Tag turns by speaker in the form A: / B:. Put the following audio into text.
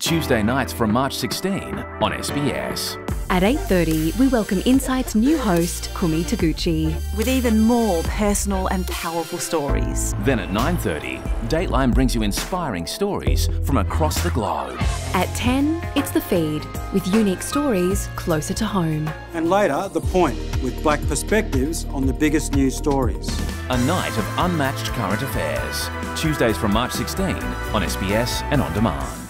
A: Tuesday nights from March 16 on SBS.
B: At 8.30, we welcome Insight's new host, Kumi Taguchi.
C: with even more personal and powerful stories.
A: Then at 9:30, Dateline brings you inspiring stories from across the globe.
B: At 10, it's The Feed, with unique stories closer to home.
D: And later, The Point, with black perspectives on the biggest news stories.
A: A night of unmatched current affairs. Tuesdays from March 16 on SBS and on demand.